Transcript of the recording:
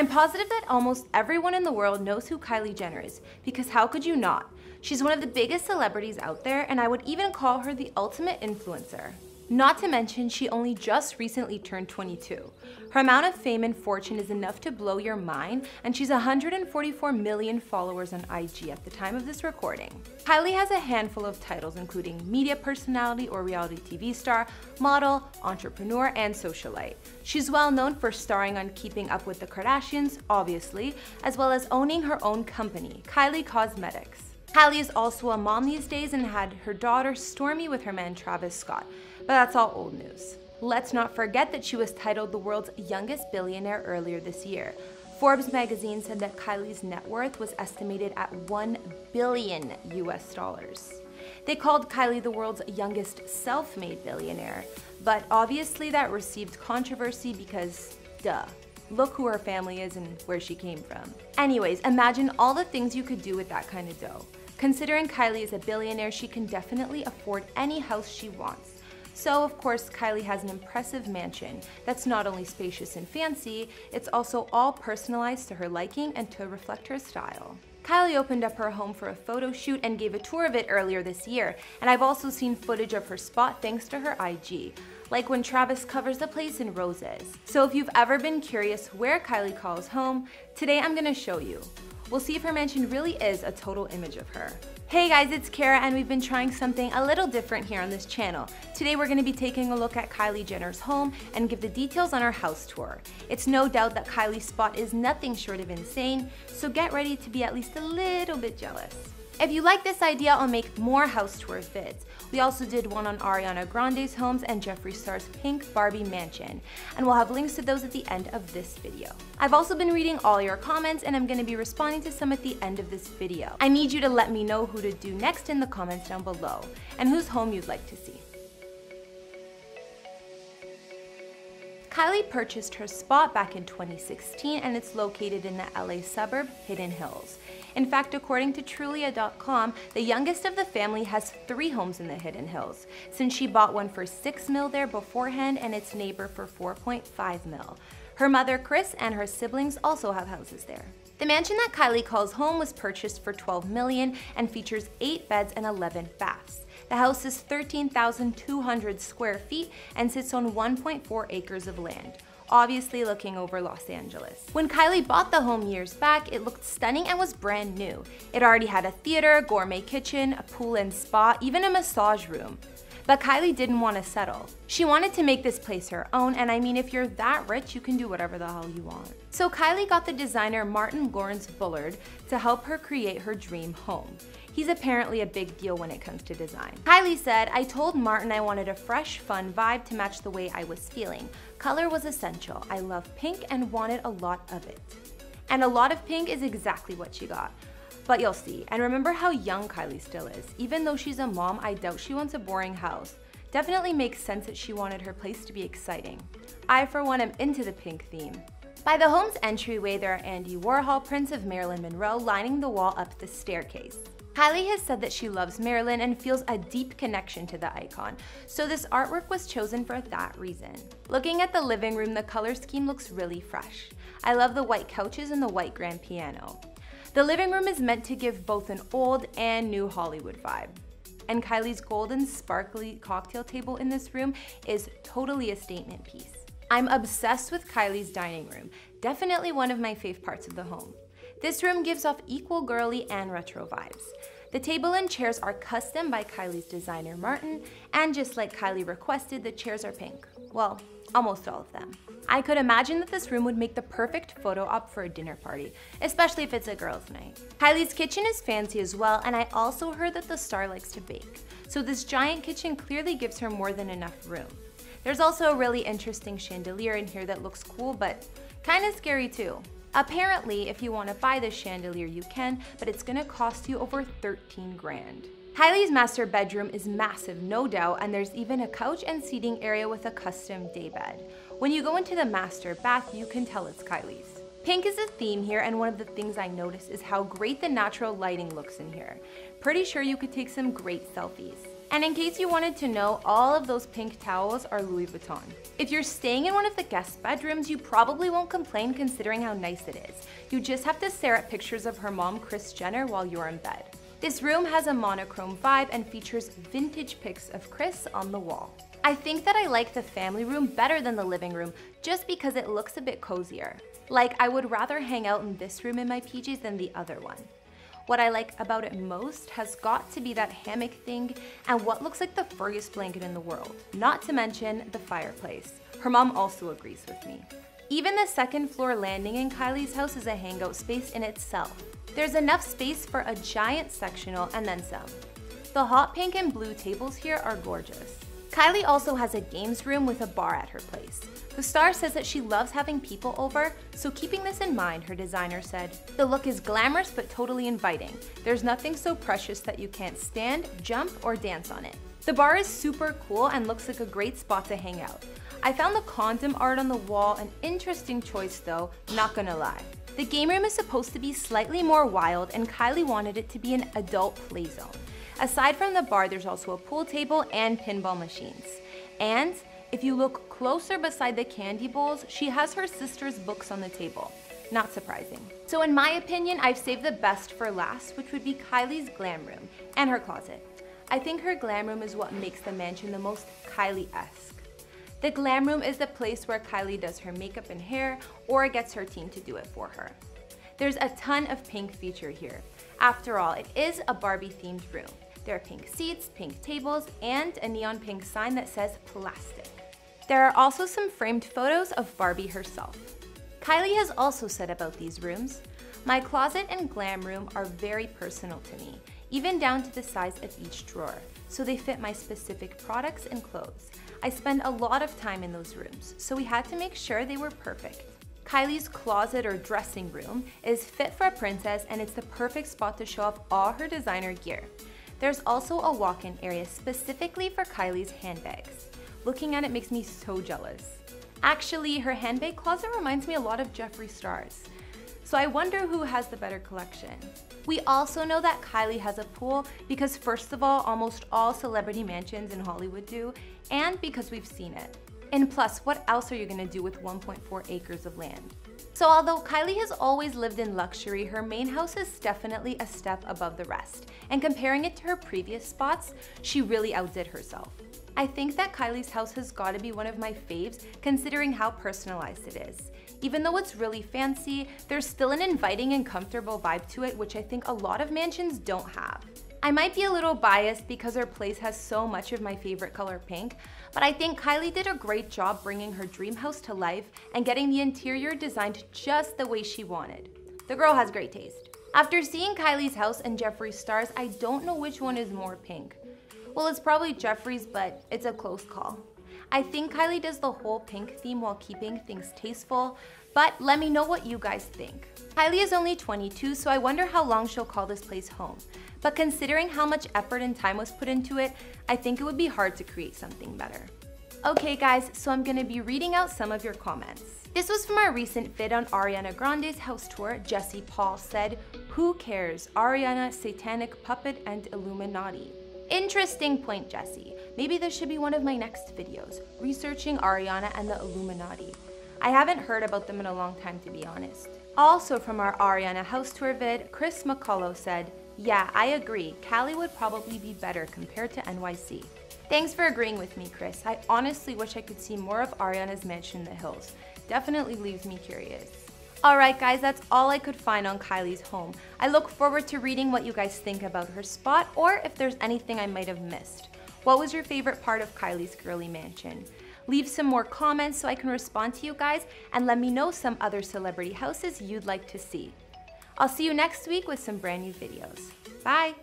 I'm positive that almost everyone in the world knows who Kylie Jenner is, because how could you not? She's one of the biggest celebrities out there, and I would even call her the ultimate influencer. Not to mention, she only just recently turned 22. Her amount of fame and fortune is enough to blow your mind, and she's 144 million followers on IG at the time of this recording. Kylie has a handful of titles including media personality or reality TV star, model, entrepreneur, and socialite. She's well known for starring on Keeping Up with the Kardashians, obviously, as well as owning her own company, Kylie Cosmetics. Kylie is also a mom these days and had her daughter Stormi with her man Travis Scott, but that's all old news. Let's not forget that she was titled the world's youngest billionaire earlier this year. Forbes magazine said that Kylie's net worth was estimated at 1 billion US dollars. They called Kylie the world's youngest self-made billionaire, but obviously that received controversy because, duh, look who her family is and where she came from. Anyways, imagine all the things you could do with that kind of dough. Considering Kylie is a billionaire, she can definitely afford any house she wants. So, of course, Kylie has an impressive mansion that's not only spacious and fancy, it's also all personalized to her liking and to reflect her style. Kylie opened up her home for a photo shoot and gave a tour of it earlier this year, and I've also seen footage of her spot thanks to her IG, like when Travis covers the place in roses. So if you've ever been curious where Kylie calls home, today I'm gonna show you. We'll see if her mansion really is a total image of her. Hey guys, it's Kara and we've been trying something a little different here on this channel. Today we're gonna be taking a look at Kylie Jenner's home and give the details on our house tour. It's no doubt that Kylie's spot is nothing short of insane, so get ready to be at least a little bit jealous. If you like this idea, I'll make more house tour vids. We also did one on Ariana Grande's homes and Jeffree Star's pink Barbie mansion, and we'll have links to those at the end of this video. I've also been reading all your comments and I'm gonna be responding to some at the end of this video. I need you to let me know who to do next in the comments down below, and whose home you'd like to see. Kylie purchased her spot back in 2016 and it's located in the LA suburb Hidden Hills. In fact, according to Trulia.com, the youngest of the family has three homes in the Hidden Hills, since she bought one for 6 mil there beforehand and its neighbor for 4.5 mil. Her mother, Kris, and her siblings also have houses there. The mansion that Kylie calls home was purchased for 12 million and features 8 beds and 11 baths. The house is 13,200 square feet and sits on 1.4 acres of land obviously looking over Los Angeles. When Kylie bought the home years back, it looked stunning and was brand new. It already had a theater, gourmet kitchen, a pool and spa, even a massage room. But Kylie didn't want to settle. She wanted to make this place her own, and I mean, if you're that rich, you can do whatever the hell you want. So Kylie got the designer Martin Lawrence Bullard to help her create her dream home. He's apparently a big deal when it comes to design. Kylie said, I told Martin I wanted a fresh, fun vibe to match the way I was feeling. Color was essential. I love pink and wanted a lot of it. And a lot of pink is exactly what she got. But you'll see. And remember how young Kylie still is. Even though she's a mom, I doubt she wants a boring house. Definitely makes sense that she wanted her place to be exciting. I, for one, am into the pink theme. By the home's entryway, there are Andy Warhol prints of Marilyn Monroe lining the wall up the staircase. Kylie has said that she loves Marilyn and feels a deep connection to the icon, so this artwork was chosen for that reason. Looking at the living room, the color scheme looks really fresh. I love the white couches and the white grand piano. The living room is meant to give both an old and new Hollywood vibe. And Kylie's golden sparkly cocktail table in this room is totally a statement piece. I'm obsessed with Kylie's dining room, definitely one of my fave parts of the home. This room gives off equal girly and retro vibes. The table and chairs are custom by Kylie's designer Martin, and just like Kylie requested, the chairs are pink. Well, almost all of them. I could imagine that this room would make the perfect photo op for a dinner party, especially if it's a girls' night. Kylie's kitchen is fancy as well, and I also heard that the star likes to bake. So this giant kitchen clearly gives her more than enough room. There's also a really interesting chandelier in here that looks cool, but kinda scary too. Apparently, if you want to buy this chandelier, you can, but it's gonna cost you over 13 grand. Kylie's master bedroom is massive, no doubt, and there's even a couch and seating area with a custom daybed. When you go into the master bath, you can tell it's Kylie's. Pink is a theme here, and one of the things I noticed is how great the natural lighting looks in here. Pretty sure you could take some great selfies. And in case you wanted to know, all of those pink towels are Louis Vuitton. If you're staying in one of the guest bedrooms, you probably won't complain considering how nice it is. You just have to stare at pictures of her mom, Kris Jenner, while you're in bed. This room has a monochrome vibe and features vintage pics of Kris on the wall. I think that I like the family room better than the living room just because it looks a bit cozier. Like I would rather hang out in this room in my PJs than the other one. What I like about it most has got to be that hammock thing and what looks like the furriest blanket in the world, not to mention the fireplace. Her mom also agrees with me. Even the second floor landing in Kylie's house is a hangout space in itself. There's enough space for a giant sectional and then some. The hot pink and blue tables here are gorgeous. Kylie also has a games room with a bar at her place. The star says that she loves having people over, so keeping this in mind, her designer said, The look is glamorous but totally inviting. There's nothing so precious that you can't stand, jump, or dance on it. The bar is super cool and looks like a great spot to hang out. I found the condom art on the wall an interesting choice though, not gonna lie. The game room is supposed to be slightly more wild and Kylie wanted it to be an adult play zone. Aside from the bar, there's also a pool table and pinball machines. And if you look closer beside the candy bowls, she has her sister's books on the table. Not surprising. So in my opinion, I've saved the best for last, which would be Kylie's glam room and her closet. I think her glam room is what makes the mansion the most Kylie-esque. The glam room is the place where Kylie does her makeup and hair or gets her team to do it for her. There's a ton of pink feature here. After all, it is a Barbie themed room. There are pink seats, pink tables, and a neon pink sign that says plastic. There are also some framed photos of Barbie herself. Kylie has also said about these rooms, my closet and glam room are very personal to me, even down to the size of each drawer, so they fit my specific products and clothes. I spend a lot of time in those rooms, so we had to make sure they were perfect. Kylie's closet or dressing room is fit for a princess and it's the perfect spot to show off all her designer gear. There's also a walk-in area specifically for Kylie's handbags. Looking at it makes me so jealous. Actually, her handbag closet reminds me a lot of Jeffree Star's. So I wonder who has the better collection. We also know that Kylie has a pool because first of all, almost all celebrity mansions in Hollywood do, and because we've seen it. And plus, what else are you gonna do with 1.4 acres of land? So although Kylie has always lived in luxury, her main house is definitely a step above the rest. And comparing it to her previous spots, she really outdid herself. I think that Kylie's house has got to be one of my faves considering how personalized it is. Even though it's really fancy, there's still an inviting and comfortable vibe to it which I think a lot of mansions don't have. I might be a little biased because her place has so much of my favorite color pink, but I think Kylie did a great job bringing her dream house to life and getting the interior designed just the way she wanted. The girl has great taste. After seeing Kylie's house and Jeffree Star's, I don't know which one is more pink. Well, it's probably Jeffree's, but it's a close call. I think Kylie does the whole pink theme while keeping things tasteful, but let me know what you guys think. Kylie is only 22, so I wonder how long she'll call this place home. But considering how much effort and time was put into it, I think it would be hard to create something better. Okay guys, so I'm gonna be reading out some of your comments. This was from our recent vid on Ariana Grande's house tour. Jesse Paul said, Who cares? Ariana, Satanic Puppet, and Illuminati. Interesting point, Jesse. Maybe this should be one of my next videos, researching Ariana and the Illuminati. I haven't heard about them in a long time to be honest. Also from our Ariana house tour vid, Chris McCullough said, yeah, I agree, Cali would probably be better compared to NYC. Thanks for agreeing with me, Chris. I honestly wish I could see more of Ariana's mansion in the hills. Definitely leaves me curious. Alright guys, that's all I could find on Kylie's home. I look forward to reading what you guys think about her spot or if there's anything I might have missed. What was your favorite part of Kylie's girly mansion? Leave some more comments so I can respond to you guys and let me know some other celebrity houses you'd like to see. I'll see you next week with some brand new videos. Bye!